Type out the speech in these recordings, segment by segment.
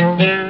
Thank you.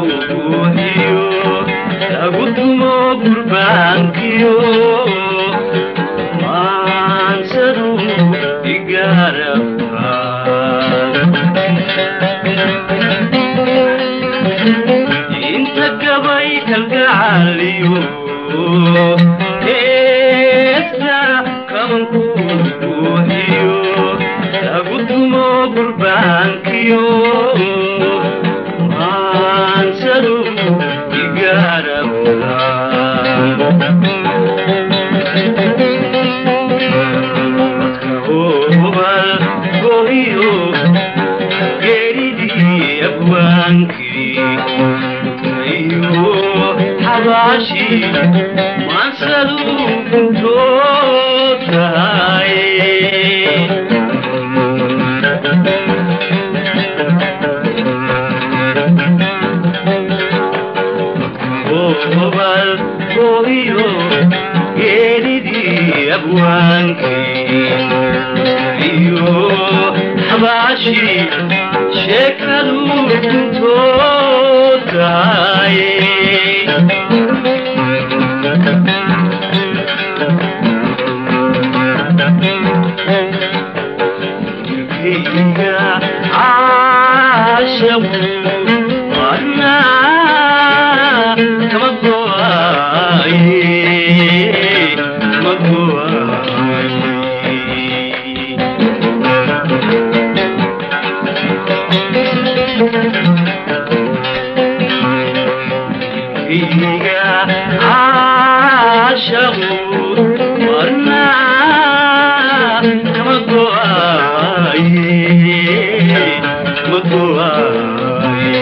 qurbaankiyo maansadu igaaraodka hubal gohiyo geeridii abwaankii iyo xabaashii maansadu Get into إنك عاشق مرنا مقواي مقواي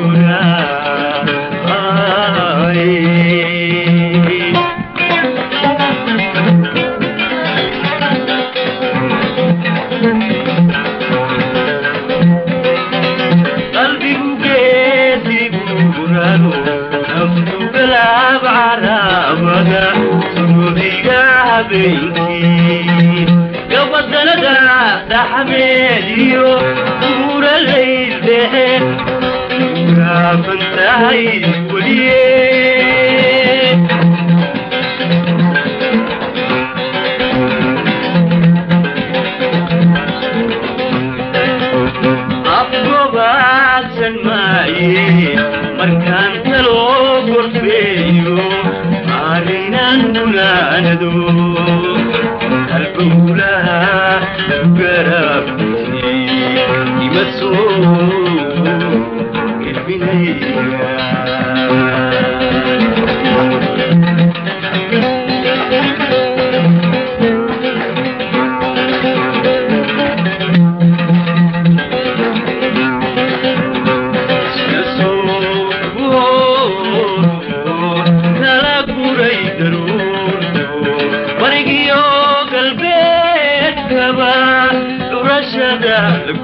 بيتي قبض نقرع تحميليو نور الليل نور فنتهي وليه أبو باسن مايي مركان تلو قربيو أرنا نولا ندور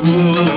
cool.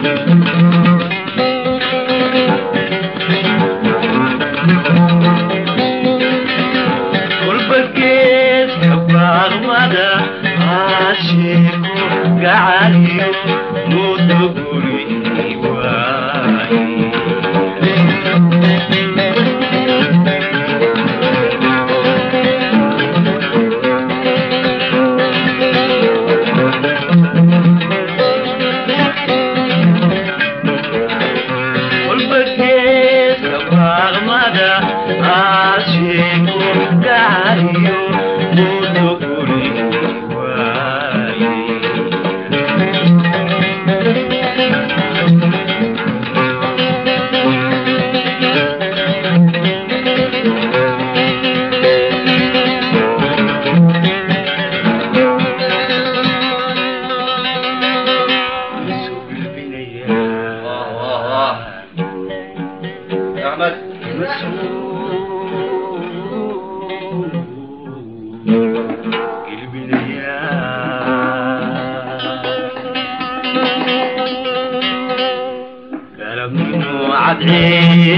Thank you.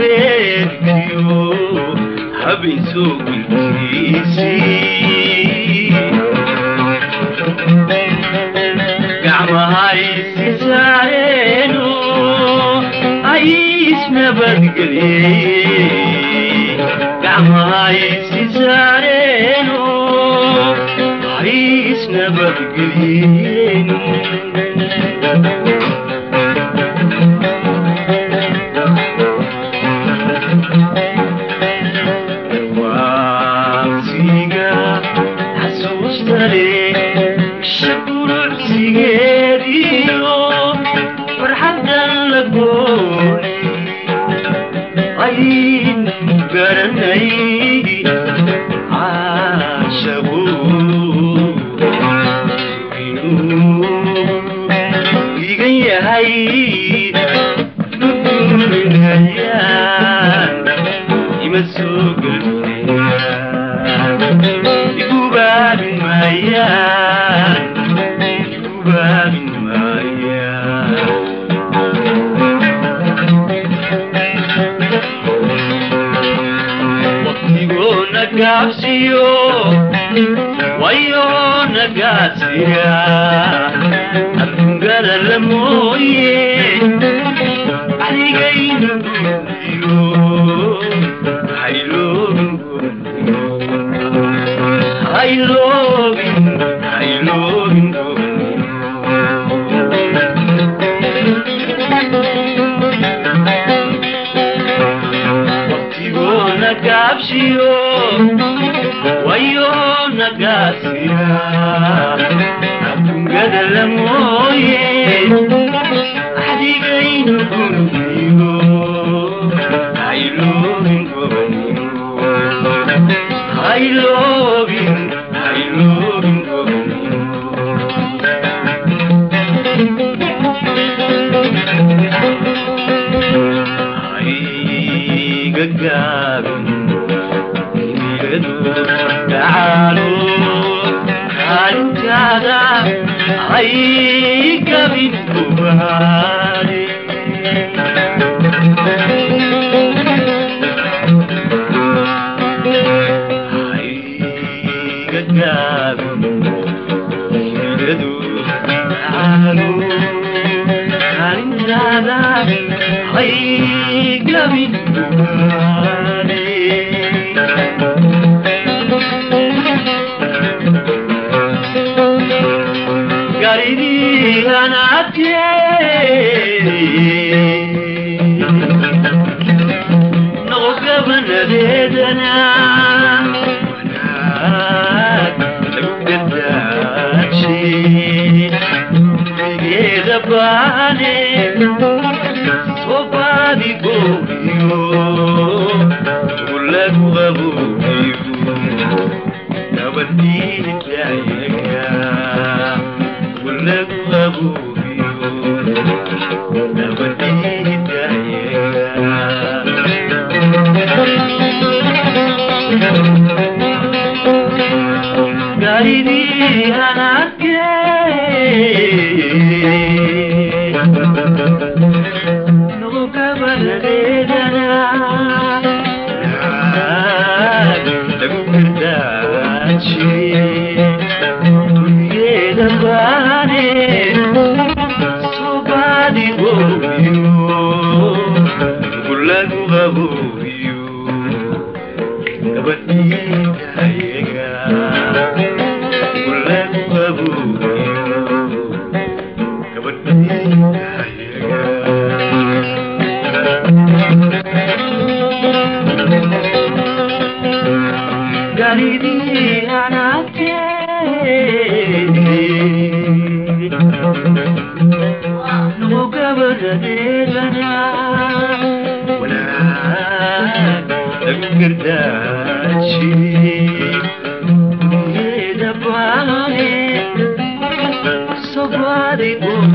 beefiyo haba isoogikiisi gacmahaysisaayenu ayis nabadgeliyey gacmahaysisaayenu ayis nabadgeliyenu aagu iga yahay gaabsiyo wayoo nagaadsiya adungalala mooye anigaynu iyo hayloobi hayloobi Gracias. कई अना लोक मन वेदना Gari di ana aaji dunyada تريدي